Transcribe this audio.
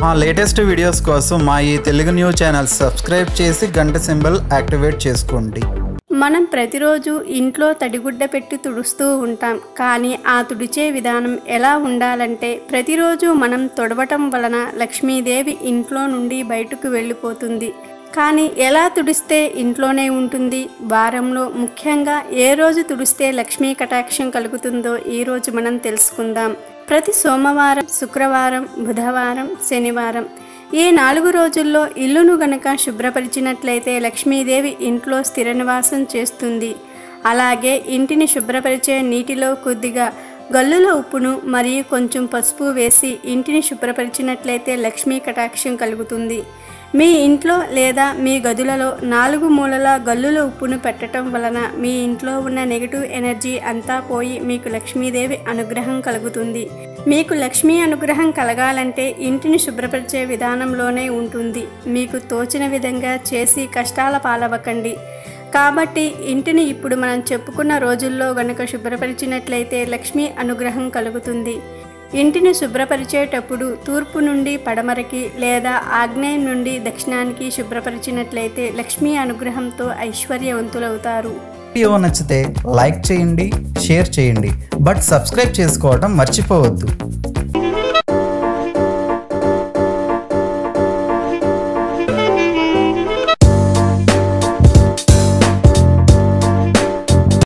మా latest videos కోసం మా ఈ తెలుగు న్యూస్ ఛానల్ సబ్స్క్రైబ్ చేసి గంట సింబల్ యాక్టివేట్ చేసుకోండి. మనం ప్రతిరోజు ఇంట్లో తడిగుడ్డ పెట్టి తుడుస్తూ ఉంటాం. కానీ ఆ తుడిచే విధానం ఎలా ఉండాలంటే ప్రతిరోజు మనం తుడవటం వలన లక్ష్మీదేవి ఇంట్లో నుండి బయటకు వెళ్ళిపోతుంది. కానీ ఎలా తుడిస్తే ఇంట్లోనే ఉంటుంది? వారంలో ముఖ్యంగా ఏ రోజు తుడిస్తే లక్ష్మీ కటాక్షం కలుగుతుందో ఈ రోజు మనం తెలుసుకుందాం. ప్రతి సోమవారం శుక్రవారం బుధవారం శనివారం ఈ నాలుగు రోజుల్లో ఇల్లును గనక శుభ్రపరిచినట్లయితే లక్ష్మీదేవి ఇంట్లో స్థిర నివాసం చేస్తుంది. అలాగే ఇంటిని శుభ్రపరిచే నీటిలో కొద్దిగా గల్లుల ఉప్పును మరియు కొంచెం పసుపు వేసి ఇంటిని శుభ్రపరిచినట్లయితే లక్ష్మీ కటాక్షం కలుగుతుంది. మీ ఇంట్లో లేదా మీ గదులలో నాలుగు మూలల గల్లుల ఉప్పును పెట్టడం వలన మీ ఇంట్లో ఉన్న నెగిటివ్ ఎనర్జీ అంతా పోయి మీకు లక్ష్మీదేవి అనుగ్రహం కలుగుతుంది. మీకు లక్ష్మీ అనుగ్రహం కలగాలంటే ఇంటిని శుభ్రపరిచే విధానంలోనే ఉంటుంది. మీకు తోచిన విధంగా చేసి కష్టాల పాలవ్వకండి. కాబట్టి ఇంటిని ఇప్పుడు మనం చెప్పుకున్న రోజుల్లో గనక శుభ్రపరిచినట్లయితే లక్ష్మీ అనుగ్రహం కలుగుతుంది. ఇంటిని శుభ్రపరిచేటప్పుడు తూర్పు నుండి పడమరకి లేదా ఆగ్నేయం నుండి దక్షిణానికి శుభ్రపరిచినట్లయితే లక్ష్మీ అనుగ్రహంతో ఐశ్వర్యవంతులవుతారు. వీడియో నచ్చితే లైక్ చేయండి షేర్ చేయండి బట్ సబ్స్క్రైబ్ చేసుకోవడం మర్చిపోవద్దు.